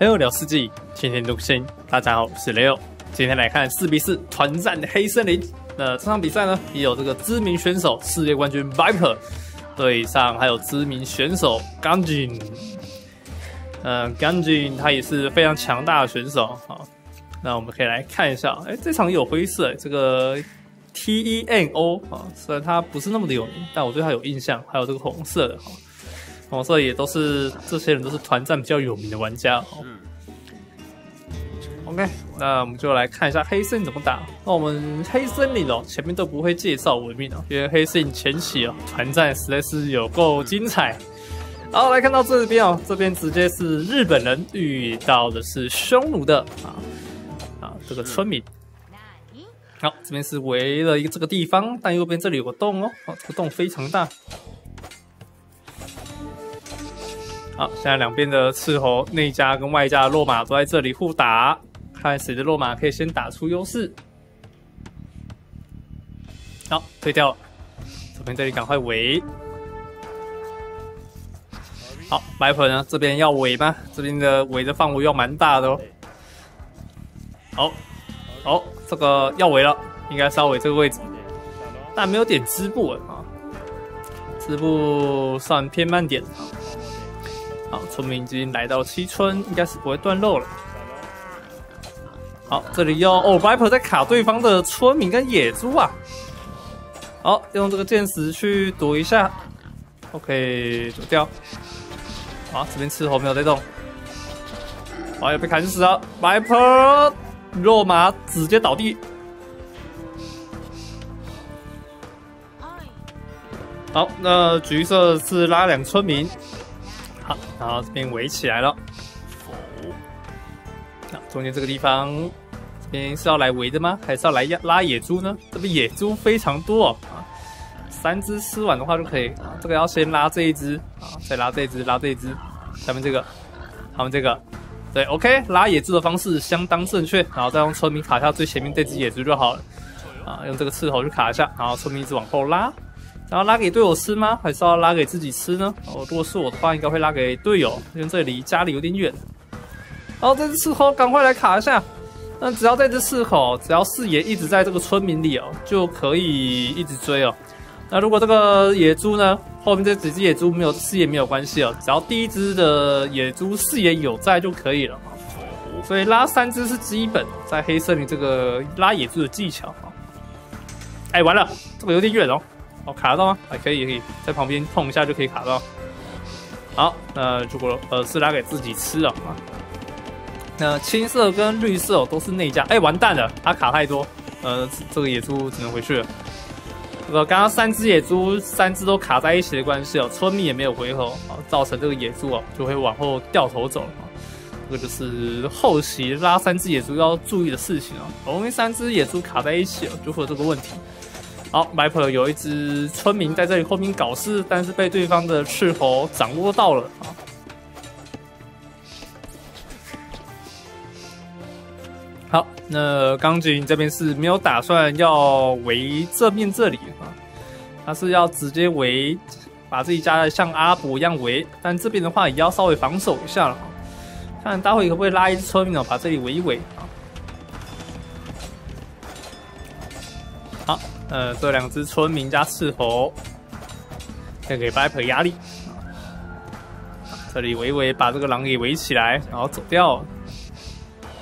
Leo 聊世纪，天天更新。大家好，我是 Leo。今天来看四比四团战的黑森林。那这场比赛呢，也有这个知名选手世界冠军 Viper 对上，还有知名选手 g a n j i n。嗯 g a n j i n 他也是非常强大的选手。好，那我们可以来看一下。哎，这场有灰色，这个 T-E-N-O 啊，虽然他不是那么的有名，但我对他有印象。还有这个红色的哈。红色也都是这些人都是团战比较有名的玩家哦。OK，那我们就来看一下黑森林怎么打。那我们黑森林哦，前面都不会介绍文明哦，因为黑森林前期哦团战实在是有够精彩。好，来看到这边哦，这边直接是日本人遇到的是匈奴的啊啊这个村民。好，这边是围了一个这个地方，但右边这里有个洞哦，哦这个洞非常大。好，现在两边的斥候内家跟外家的落马都在这里互打，看谁的落马可以先打出优势。好，退掉了，这边这里赶快围。好，白粉呢这边要围吗？这边的围的范围要蛮大的哦。好，好，这个要围了，应该稍微这个位置，但没有点织布啊，织布算偏慢点。好，村民已经来到七村，应该是不会断肉了。好，这里要哦，Viper 在卡对方的村民跟野猪啊。好，用这个剑石去躲一下。OK，躲掉。好，这边伺候没有在动。好，要被砍死了，Viper 肉马直接倒地。好，那橘色是拉两村民。然后这边围起来了。那中间这个地方，这边是要来围的吗？还是要来压拉野猪呢？这边野猪非常多啊，三只吃完的话就可以。这个要先拉这一只啊，再拉这一只，拉这一只。下面这个，他们这个，对，OK，拉野猪的方式相当正确。然后再用村民卡下最前面这只野猪就好了。啊，用这个刺头去卡一下，然后村民一直往后拉。然后拉给队友吃吗？还是要拉给自己吃呢？哦，如果是我的话，应该会拉给队友，因为这里离家里有点远。然后这只刺口赶快来卡一下。那只要这只刺口，只要视野一直在这个村民里哦，就可以一直追哦。那如果这个野猪呢，后面这几只野猪没有视野没有关系哦，只要第一只的野猪视野有在就可以了。所以拉三只是基本在黑森林这个拉野猪的技巧啊。哎，完了，这个有点远哦。哦，卡得到吗？还可以，可以在旁边碰一下就可以卡到。好，那如果呃是拉给自己吃了啊。那青色跟绿色都是内家，哎，完蛋了，他卡太多，呃，这个野猪只能回去了。这个刚刚三只野猪，三只都卡在一起的关系哦，村民也没有回合啊，造成这个野猪哦就会往后掉头走了。这个就是后期拉三只野猪要注意的事情啊，容易三只野猪卡在一起哦，就会有这个问题。好，Viper 有一只村民在这里后面搞事，但是被对方的斥候掌握到了。啊。好，那钢琴这边是没有打算要围正面这里啊，他是要直接围，把自己家的像阿伯一样围，但这边的话也要稍微防守一下了，看待会可不可以拉一只村民哦，把这里围一围。呃，这两只村民加斥候，再给 Bip 压力。这里围围把这个狼给围起来，然后走掉。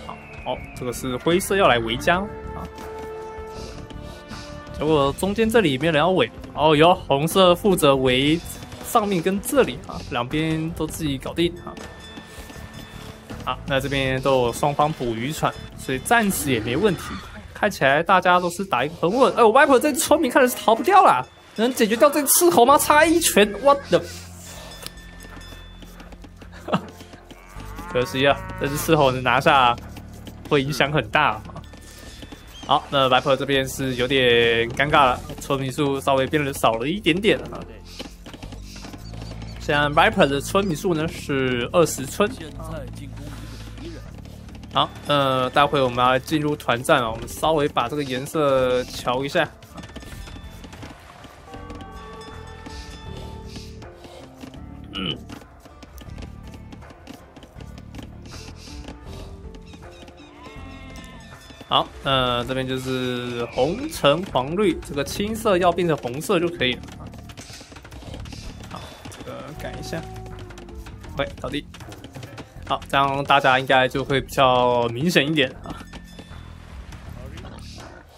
好，哦，这个是灰色要来围江啊。结果中间这里没有人要围，哦，有红色负责围上面跟这里啊，两边都自己搞定啊。好，那这边都有双方捕鱼船，所以暂时也没问题。看起来大家都是打一个很稳。哎，我外婆这村民看来是逃不掉了，能解决掉这斥候吗？差一拳，我的，可惜啊，这只斥候能拿下会影响很大。好，那外婆这边是有点尴尬了，村民数稍微变得少了一点点啊。现在 Viper 的村民数呢是二十村。好，呃，待会我们要进入团战了，我们稍微把这个颜色调一下。嗯，好，呃，这边就是红、橙、黄、绿，这个青色要变成红色就可以了。好，这个改一下，喂，倒地。好，这样大家应该就会比较明显一点啊。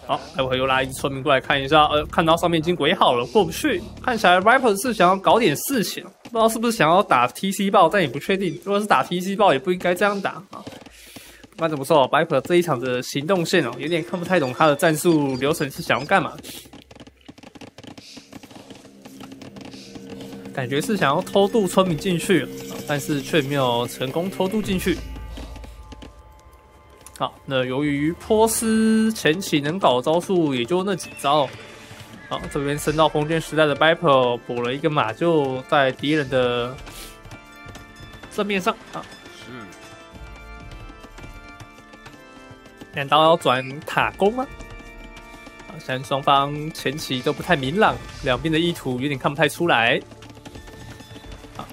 好，待会又拉一只村民过来看一下，呃，看到上面已经围好了，过不去。看起来 Viper 是想要搞点事情，不知道是不是想要打 TC 爆，但也不确定。如果是打 TC 爆，也不应该这样打啊。不管怎么说，Viper 这一场的行动线哦，有点看不太懂他的战术流程是想要干嘛。感觉是想要偷渡村民进去，但是却没有成功偷渡进去。好，那由于波斯前期能搞的招数也就那几招。好，这边升到封建时代的 Viper 补了一个马厩在敌人的正面上啊。是。难道要转塔攻吗？啊，现在双方前期都不太明朗，两边的意图有点看不太出来。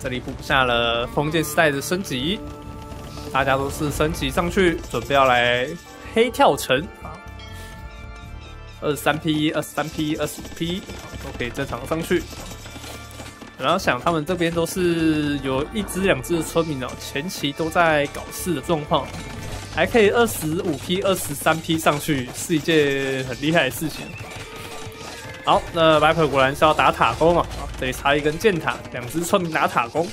这里补下了封建时代的升级。大家都是升级上去，准备要来黑跳城啊！二十三 P、二十三 P、二十五 P 都可以正常上去。然后想他们这边都是有一只、两只的村民哦，前期都在搞事的状况，还可以二十五 P、二十三 P 上去，是一件很厉害的事情。好，那 Viper 果然是要打塔攻啊！这里插一根箭塔，两只村民打塔攻。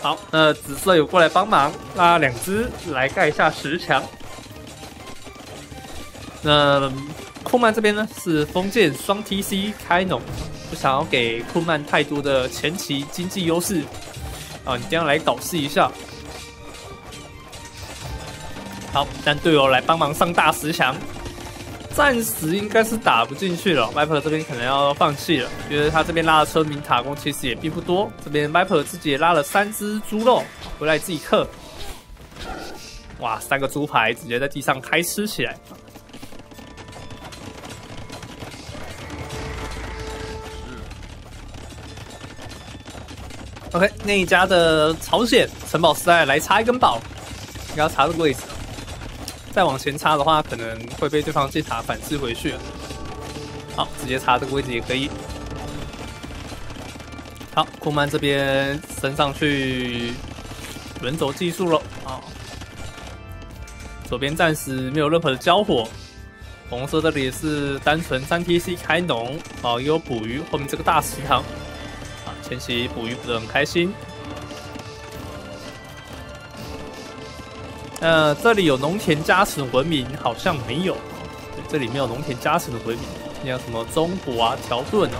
好，那紫色有过来帮忙，拉两只来盖一下石墙。那库曼这边呢是封建双 TC 开农，不想要给库曼太多的前期经济优势啊，你这样来导视一下。好，让队友来帮忙上大石墙。暂时应该是打不进去了，Viper 这边可能要放弃了，因为他这边拉的村民塔攻其实也并不多。这边 Viper 自己也拉了三只猪肉回来自己克，哇，三个猪排直接在地上开吃起来。OK，那一家的朝鲜城堡时代来插一根宝，应该要插这个位置。再往前插的话，可能会被对方箭塔反制回去。好，直接插这个位置也可以。好，库曼这边升上去轮轴技术了啊。左边暂时没有任何的交火。红色这里是单纯三 TC 开农啊，也有捕鱼。后面这个大池塘，前期捕鱼捕得很开心。呃，这里有农田加成文明，好像没有。这里没有农田加持的文明，像什么中国啊、条顿哦，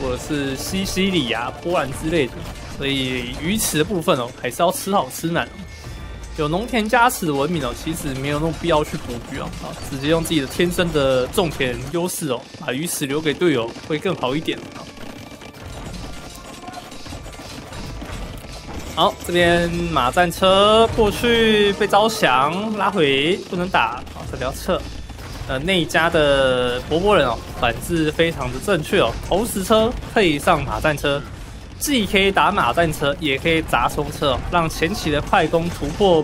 或者是西西里啊、波兰之类的。所以鱼池的部分哦，还是要吃好吃满。有农田加持的文明哦，其实没有那么必要去捕鱼哦，啊，直接用自己的天生的种田优势哦，把鱼池留给队友会更好一点啊。好，这边马战车过去被招降，拉回不能打。好，这里要撤。呃，那一家的波波人哦，反制非常的正确哦。投石车配上马战车，既可以打马战车，也可以砸冲车哦，让前期的快攻突破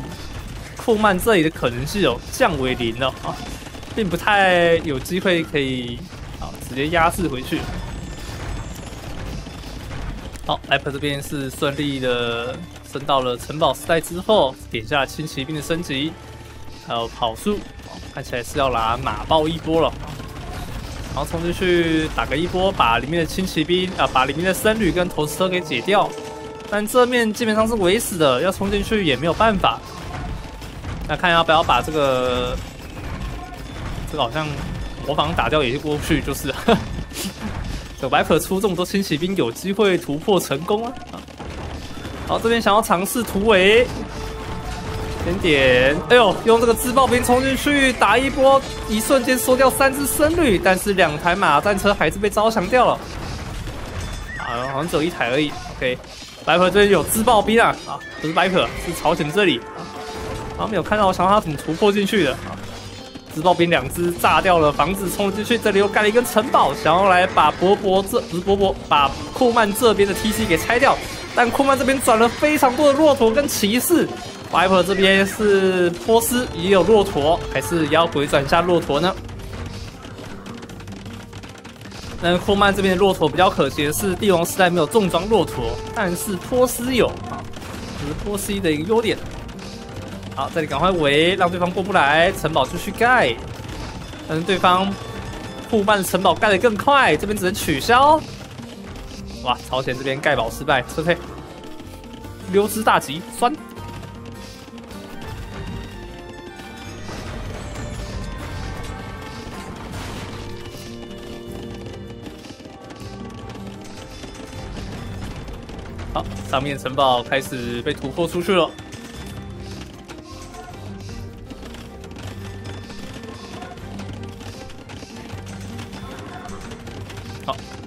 库曼这里的可能性哦降为零了啊，并不太有机会可以啊直接压制回去。好，Apple 这边是顺利的升到了城堡时代之后，点下轻骑兵的升级，还有跑速，看起来是要拿马爆一波了。然后冲进去打个一波，把里面的轻骑兵啊，把里面的僧侣跟投石车给解掉。但这面基本上是围死的，要冲进去也没有办法。那看要不要把这个，这个好像模仿打掉也就过不去，就是。有白可出这么多轻骑兵，有机会突破成功啊！好，这边想要尝试突围，点点，哎呦，用这个自爆兵冲进去打一波，一瞬间收掉三只僧侣，但是两台马战车还是被招降掉了。啊，好像只有一台而已。OK，白可这边有自爆兵啊，啊，不是白可，是朝鲜这里啊，好像没有看到，我想他怎么突破进去的啊？直爆兵两只炸掉了房子，冲了进去，这里又盖了一根城堡，想要来把博博这不是波波，把库曼这边的 TC 给拆掉。但库曼这边转了非常多的骆驼跟骑士埃普这边是波斯也有骆驼，还是要回转一下骆驼呢？那库曼这边的骆驼比较可惜的是，帝王时代没有重装骆驼，但是波斯有啊，这是波斯的一个优点。好，这里赶快围，让对方过不来，城堡继续盖。但是对方护曼城堡盖得更快，这边只能取消。哇，朝鲜这边盖堡失败，撤退。溜之大吉，酸。好，上面城堡开始被突破出去了。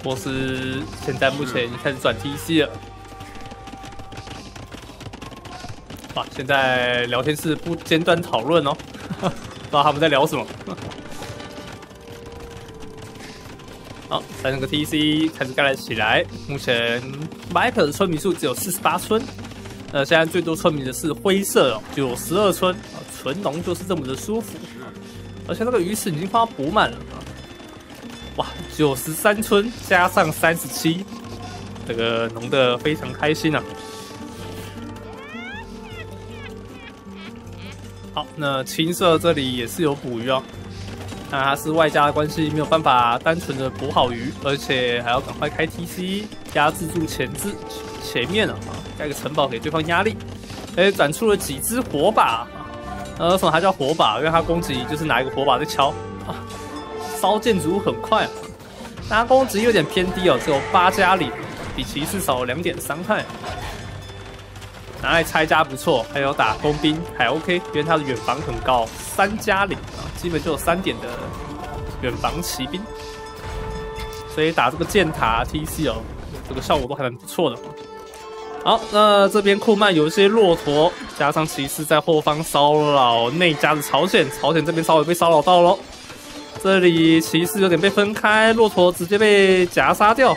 好，波斯现在目前已经开始转 TC 了。哇，现在聊天室不间断讨论哦，不知道他们在聊什么。好，三个 TC 开始盖了起来。目前 Viper 的村民数只有四十八村，呃，现在最多村民的是灰色哦，有十二村啊，纯农就是这么的舒服，而且那个鱼池已经快要补满了。哇，九十三村加上三十七，这个农的非常开心啊。好，那青色这里也是有捕鱼哦。那它是外加的关系，没有办法单纯的捕好鱼，而且还要赶快开 TC 压制住前置前面啊，盖个城堡给对方压力。哎，展出了几只火把！呃，什么还叫火把？因为它攻击就是拿一个火把在敲，烧建筑物很快啊。它攻击有点偏低哦，只有八加里，比骑士少了两点伤害。拿来拆家不错，还有打工兵还 OK，因为他的远防很高，三加零啊，基本就有三点的远防骑兵，所以打这个箭塔 TC 哦，这个效果都还蛮不错的。好，那这边库曼有一些骆驼，加上骑士在后方骚扰内家的朝鲜，朝鲜这边稍微被骚扰到喽。这里骑士有点被分开，骆驼直接被夹杀掉。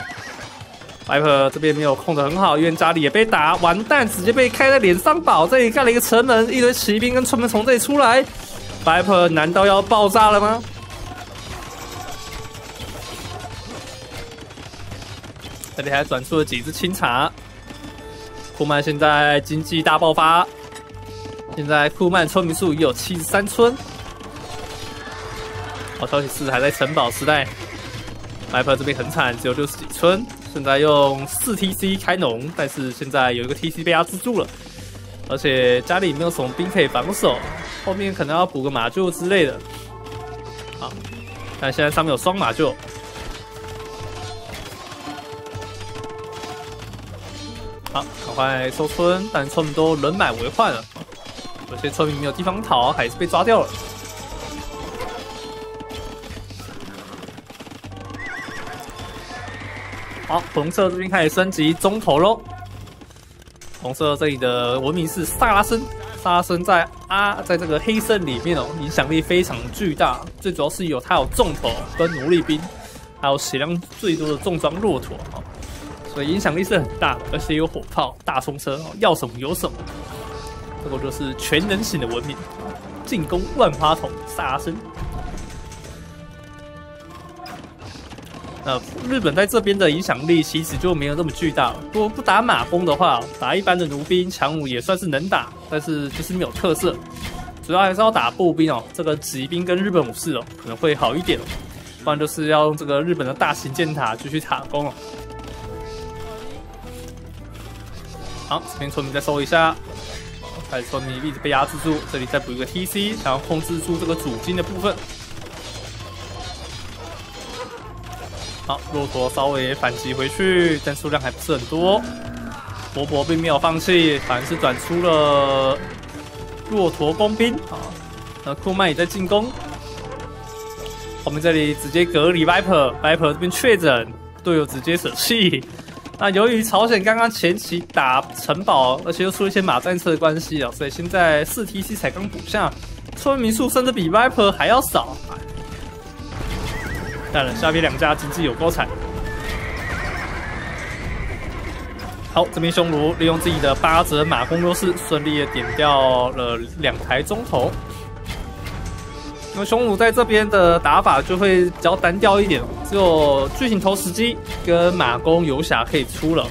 白 r 这边没有控的很好，因为家里也被打，完蛋，直接被开在脸上堡。这里盖了一个城门，一堆骑兵跟村民从这里出来。白 r 难道要爆炸了吗？这里还转出了几只清茶。库曼现在经济大爆发，现在库曼村民数已有七十三村。好消息是还在城堡时代，白 r 这边很惨，只有六十几村。现在用四 TC 开农，但是现在有一个 TC 被压制住了，而且家里没有什么兵可以防守，后面可能要补个马厩之类的。好，但现在上面有双马厩，好，赶快收村，但村民都人满为患了，有些村民没有地方逃，还是被抓掉了。好，红色这边开始升级中头喽。红色这里的文明是萨拉森，萨拉森在啊，在这个黑森里面哦，影响力非常巨大。最主要是有他有重头跟奴隶兵，还有血量最多的重装骆驼哦，所以影响力是很大的，而且有火炮、大冲车，要什么有什么。这个就是全能型的文明，进攻万花筒萨拉森。呃，日本在这边的影响力其实就没有那么巨大。如果不打马蜂的话，打一般的弩兵、强弩也算是能打，但是就是没有特色。主要还是要打步兵哦，这个骑兵跟日本武士哦可能会好一点哦，不然就是要用这个日本的大型箭塔继续塔攻哦。好，这边村民再收一下，开始村民一直被压制住，这里再补一个 TC，想要控制住这个主金的部分。好，骆驼稍微反击回去，但数量还不是很多。伯伯并没有放弃，反而是转出了骆驼工兵啊。那库曼也在进攻，我们这里直接隔离 Viper，Viper 这边确诊，队友直接舍弃。那由于朝鲜刚刚前期打城堡，而且又出一些马战车的关系啊，所以现在四 TC 才刚补下，村民数甚至比 Viper 还要少。当然，下边两家经济有够惨。好，这边匈奴利用自己的八折马弓优势，顺利的点掉了两台中头。那么匈奴在这边的打法就会比较单调一点，只有巨型投石机跟马弓游侠可以出了。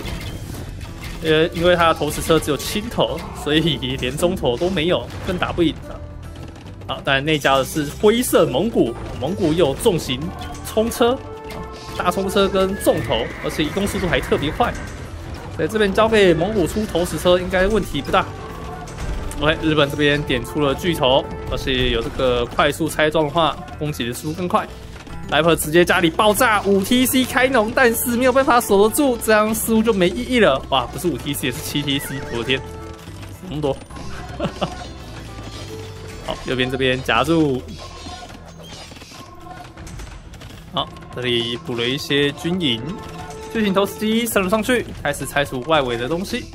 呃，因为他的投石车只有轻头，所以连中头都没有，更打不赢的。好，但那家的是灰色蒙古，蒙古有重型冲车，大冲车跟重头，而且移动速度还特别快。对，这边交给蒙古出投石车应该问题不大。OK，日本这边点出了巨头，而且有这个快速拆装的话，攻击的速度更快。来普直接家里爆炸五 TC 开农，但是没有办法守得住，这样似乎就没意义了。哇，不是五 TC 也是七 TC，我的天，这么多！好，右边这边夹住，这里补了一些军营。巨型投石机升了上去，开始拆除外围的东西。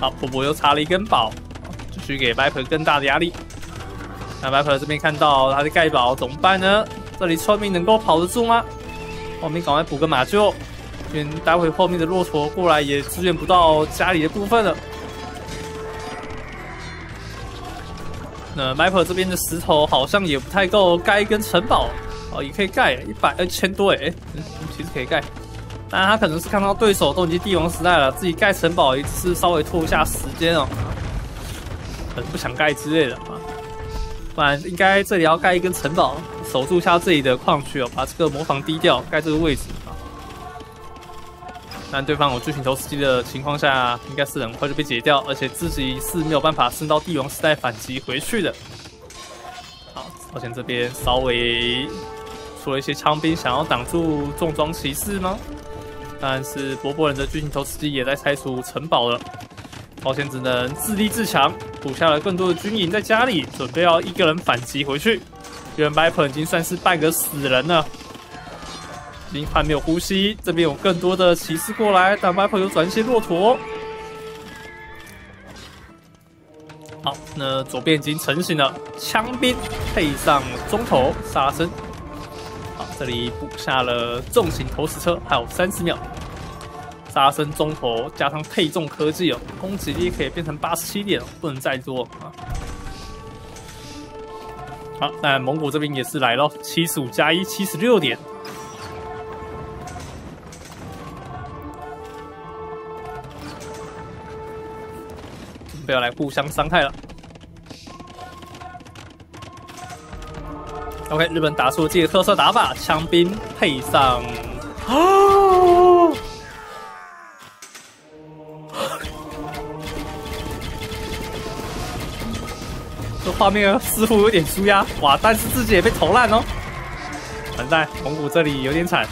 好，波波又插了一根宝，继续给 Viper 更大的压力。那 Viper 这边看到他的盖宝怎么办呢？这里村民能够跑得住吗？后面赶快补个马厩，因为待会后面的骆驼过来也支援不到家里的部分了。那 Viper 这边的石头好像也不太够盖一根城堡哦，也可以盖一百一千多哎，其实可以盖。当然他可能是看到对手都已经帝王时代了，自己盖城堡也是稍微拖一下时间哦，可能不想盖之类的啊。不然应该这里要盖一根城堡，守住一下这里的矿区哦，把这个模仿低调盖这个位置。但对方有巨型投石机的情况下，应该是很快就被解掉，而且自己是没有办法升到帝王时代反击回去的。好，朝鲜这边稍微出了一些枪兵，想要挡住重装骑士吗？但是波波人的巨型投石机也在拆除城堡了，朝鲜只能自立自强，补下了更多的军营在家里，准备要一个人反击回去。因为 Viper 已经算是半个死人了。已经快没有呼吸，这边有更多的骑士过来，但 Viper 有转一些骆驼。好，那左边已经成型了，枪兵配上中投杀生。好，这里补下了重型投石车，还有三十秒。杀生中投加上配重科技哦，攻击力可以变成八十七点，不能再多啊。好，那蒙古这边也是来了，七十五加一，七十六点。不要来互相伤害了。OK，日本打出自己的特色打法，枪兵配上啊！这画面似乎有点输压哇，但是自己也被投烂哦。完蛋，蒙古这里有点惨。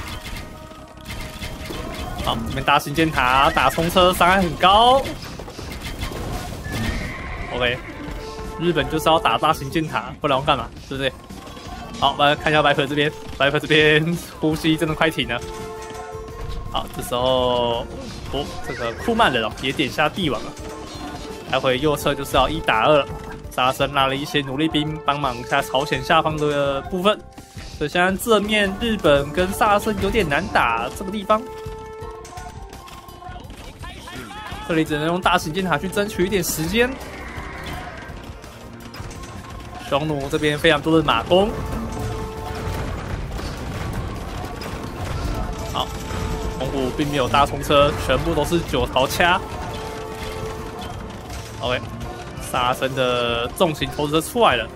好，这边大型箭塔打冲车，伤害很高。OK，日本就是要打大型箭塔，不然要干嘛？对不对？好，我们看一下白河这边，白河这边呼吸真的快停了。好，这时候哦，这个库曼人哦也点下帝王了。待会右侧就是要一打二，沙僧拉了一些奴隶兵帮忙一下朝鲜下方的部分。所以现在正面日本跟萨森有点难打这个地方，这里只能用大型箭塔去争取一点时间。匈奴这边非常多的马弓，好，蒙古并没有大冲车，全部都是九桃掐。OK，沙僧的重型投石车出来了，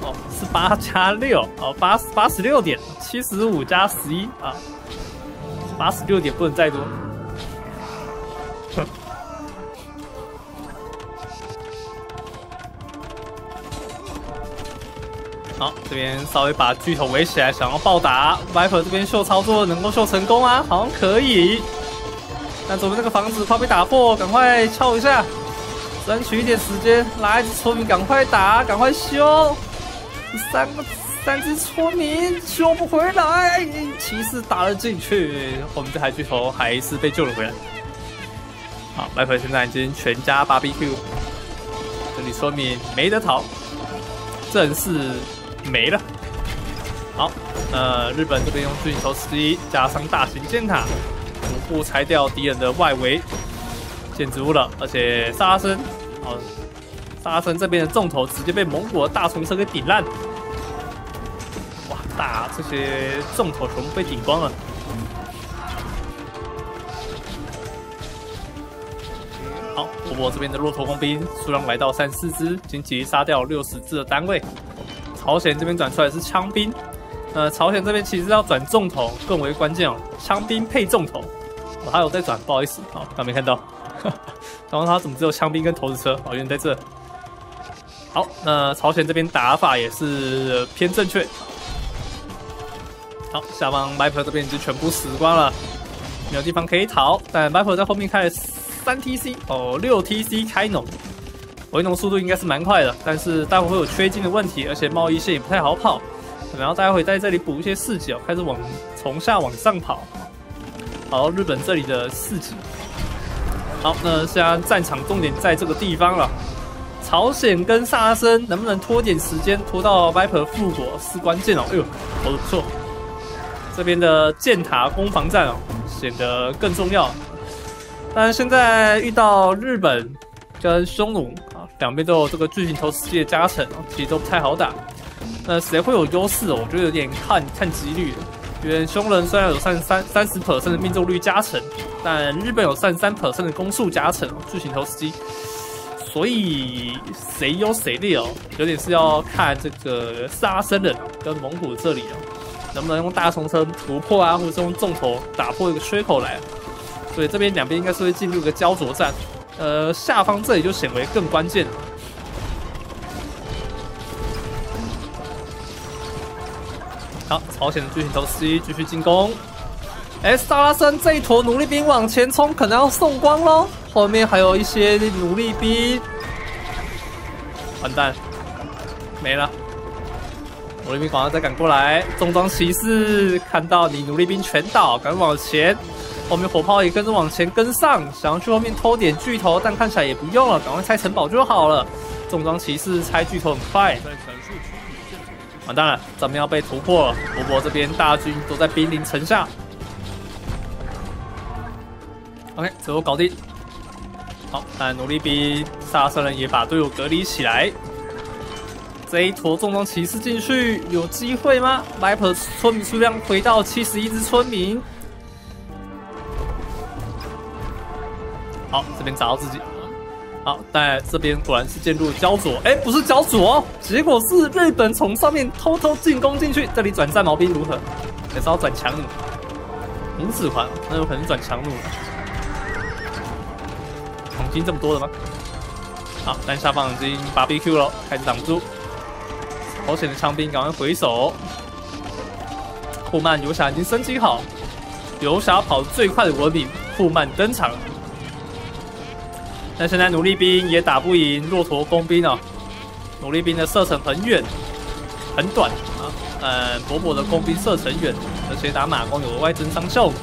哦，是八加六，哦，八八十六点，七十五加十一啊，八十六点不能再多。这边稍微把巨头围起来，想要暴打。Viper 这边秀操作能够秀成功吗？好像可以。但左边这个房子快被打破，赶快撬一下，争取一点时间。来，一只村民赶快打，赶快修。三个三只村民修不回来，骑士打了进去，我们这台巨头还是被救了回来。好，，Viper 现在已经全家 BBQ，这里说明没得逃，正式没了。好，呃，日本这边用巨型投石机加上大型箭塔，逐步拆掉敌人的外围建筑物了，而且沙拉森，哦，萨拉森这边的重头直接被蒙古的大虫车给顶烂，哇，大这些重头全部被顶光了。好，波波这边的骆驼工兵数量来到三四只，紧急杀掉六十只的单位。朝鲜这边转出来是枪兵。呃，朝鲜这边其实要转重头更为关键哦，枪兵配重头，我还有在转，不好意思，好，刚没看到。然后他怎么只有枪兵跟投石车？哦，原来在这。好，那朝鲜这边打法也是偏正确。好，下方 Viper 这边已经全部死光了，没有地方可以逃。但 Viper 在后面开了三 TC，哦，六 TC 开农，回农速度应该是蛮快的，但是待会会有缺金的问题，而且贸易线也不太好跑。然后待会在这里补一些四级哦，开始往从下往上跑，跑到日本这里的四级。好，那现在战场重点在这个地方了。朝鲜跟萨拉森能不能拖点时间，拖到 Viper 复活是关键哦。哎呦，投的不错。这边的箭塔攻防战哦，显得更重要。但现在遇到日本跟匈奴啊，两边都有这个巨型投石机的加成哦，其实都不太好打。那谁会有优势？我觉得有点看看几率因为凶人虽然有三三三十 percent 的命中率加成，但日本有三三 percent 的攻速加成，巨型投石机，所以谁优谁劣哦？有点是要看这个杀生人跟蒙古这里哦，能不能用大冲车突破啊，或者是用重头打破一个缺口来。所以这边两边应该是会进入一个焦灼战，呃，下方这里就显为更关键。好，朝鲜的巨型投石机继续进攻。哎，萨拉森这一坨奴隶兵往前冲，可能要送光喽。后面还有一些奴隶兵，完蛋，没了。奴隶兵赶快再赶过来，重装骑士看到你奴隶兵全倒，赶快往前。后面火炮也跟着往前跟上，想要去后面偷点巨头，但看起来也不用了，赶快拆城堡就好了。重装骑士拆巨头很快。完蛋了，咱们要被突破了。伯伯这边大军都在兵临城下。OK，最后搞定。好，那奴隶兵萨瑟人也把队友隔离起来。这一坨重装骑士进去有机会吗？Viper 村民数量回到七十一只村民。好，这边砸到自己。好，但这边果然是进入焦灼，哎，不是焦灼哦，结果是日本从上面偷偷进攻进去。这里转战矛兵如何？也是要转强弩，五指环，那有可能转强弩。黄金这么多的吗？好，但下方已经把 BQ 了，开始挡住。朝鲜的枪兵赶快回手。库曼游侠已经升级好，游侠跑得最快的文明库曼登场。但现在奴隶兵也打不赢骆驼工兵哦，奴隶兵的射程很远，很短啊。嗯，伯伯的工兵射程远，而且打马弓有额外增伤效果。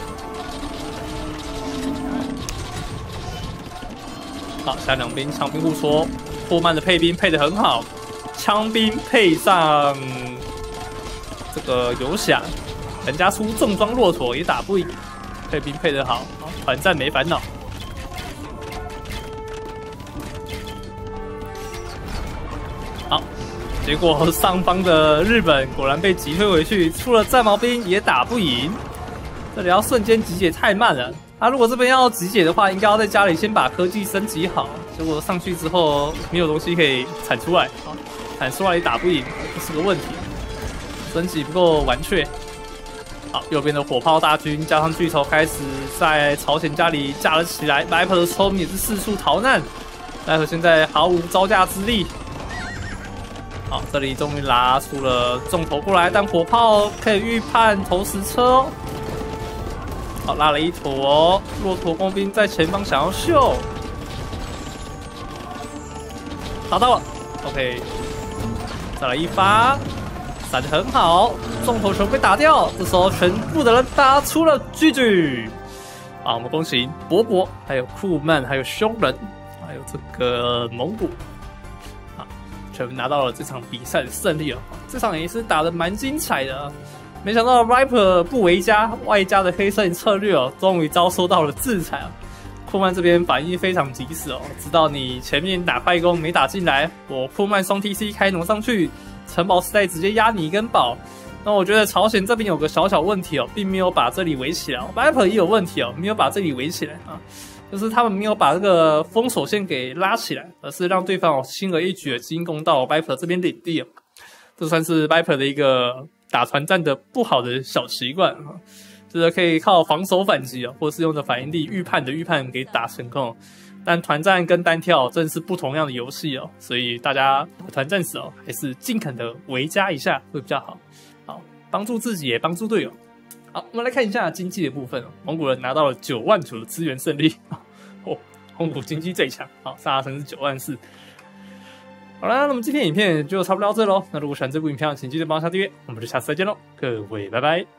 好，下两兵枪兵互戳，霍曼的配兵配的很好，枪兵配上这个游侠，人家出重装骆驼也打不赢，配兵配的好，团战没烦恼。好结果上方的日本果然被击退回去，出了战矛兵也打不赢。这里要瞬间集结太慢了。他如果这边要集结的话，应该要在家里先把科技升级好。结果上去之后没有东西可以产出来，产出来也打不赢，这是个问题。升级不够完全。好，右边的火炮大军加上巨头开始在朝鲜家里架了起来。m 普的聪明也是四处逃难，奈何现在毫无招架之力。好，这里终于拉出了重头过来，但火炮可以预判投石车哦。好，拉了一坨骆驼工兵在前方想要秀，打到了，OK，再来一发，闪的很好，重头全被打掉。这时候全部的人打出了 GG，啊，我们恭喜博博，还有库曼，还有凶人，还有这个蒙古，全拿到了这场比赛的胜利哦。这场也是打的蛮精彩的，没想到 Viper 不为加，外加的黑色策略哦，终于遭受到了制裁啊。库曼这边反应非常及时哦，知道你前面打快攻没打进来，我库曼双 TC 开农上去，城堡时代直接压你一根宝。那我觉得朝鲜这边有个小小问题哦，并没有把这里围起来。哦、，Viper 也有问题哦，没有把这里围起来啊，就是他们没有把这个封锁线给拉起来，而是让对方哦轻而易举的进攻到 Viper 这边领地哦。这算是 Viper 的一个打团战的不好的小习惯啊。就是可以靠防守反击哦，或是用的反应力预判的预判给打成功，但团战跟单挑真是不同样的游戏哦，所以大家团战时哦，还是尽可能的围加一下会比较好，好帮助自己也帮助队友。好，我们来看一下经济的部分哦，蒙古人拿到了九万九的资源胜利 哦，蒙古经济最强，好，沙城是九万四。好啦，那么今天影片就差不多到这喽。那如果喜欢这部影片，请记得帮我下订阅，我们就下次再见喽，各位拜拜。